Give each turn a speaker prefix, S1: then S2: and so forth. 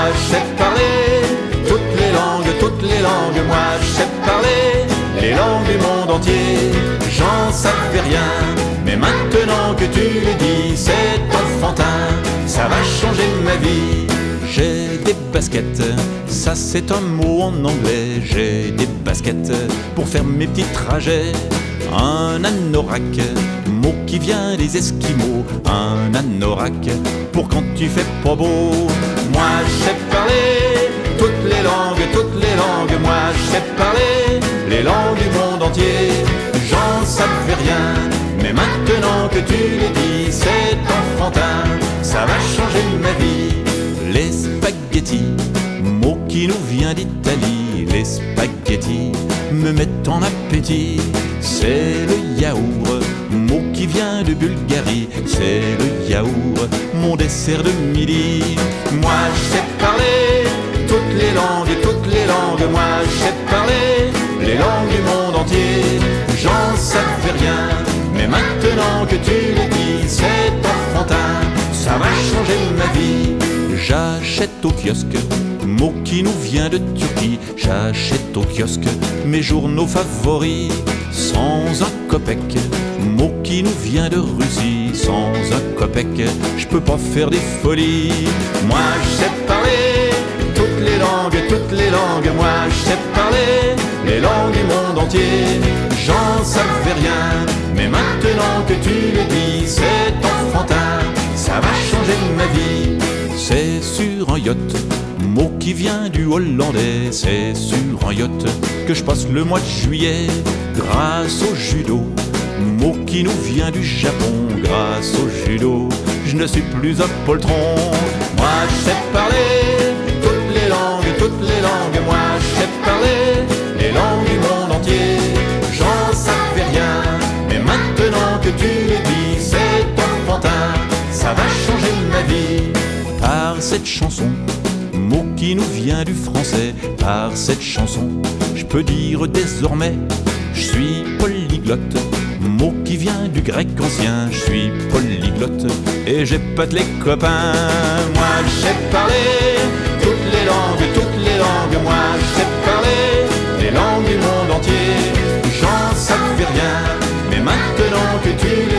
S1: moi je sais parler toutes les langues, toutes les langues, moi je sais parler les langues du monde entier. J'en savais rien, mais maintenant que tu le dis, c'est enfantin, ça va changer ma vie. J'ai des baskets, ça c'est un mot en anglais. J'ai des baskets pour faire mes petits trajets. Un anorak mot qui vient des Esquimaux. Un anorak pour quand tu fais pas beau. Moi je sais parler toutes les langues, toutes les langues. Moi je sais parler les langues du monde entier. J'en savais rien, mais maintenant que tu le dis, c'est enfantin. Ça va changer ma vie. Les spaghettis, mot qui nous vient d'Italie. Les spaghettis me mettent en appétit. C'est le yaourt, de Bulgarie. C'est le yaourt, mon dessert de midi. Moi je sais parler toutes les langues, toutes les langues. Moi je sais parler les langues du monde entier. J'en savais rien, mais maintenant que tu le dis, c'est enfantin. Ça va changer ma vie. J'achète au kiosque, mot qui nous vient de Turquie. J'achète au kiosque mes journaux favoris. Sans un copec, mot qui nous vient de Russie. Sans un copec, je peux pas faire des folies. Moi je sais parler toutes les langues, toutes les langues. Moi je sais parler les langues du monde entier. J'en savais rien, mais maintenant que tu le dis, c'est enfantin. Ça va changer ma vie. C'est sur un yacht, mot qui vient du hollandais. C'est sur un yacht que je passe le mois de juillet. Grâce au judo, mot qui nous vient du Japon. Grâce au judo, je ne suis plus un poltron. Moi je sais parler toutes les langues, toutes les langues. Moi je sais parler les langues du monde entier. J'en savais rien, mais maintenant que tu le dis, c'est enfantin. Ça va changer ma vie par cette chanson qui nous vient du français. Par cette chanson, je peux dire désormais, je suis polyglotte. Mot qui vient du grec ancien, je suis polyglotte et j'ai pas les copains. Moi j'ai parlé toutes les langues, toutes les langues. Moi j'ai parlé les langues du monde entier. J'en savais rien, mais maintenant que tu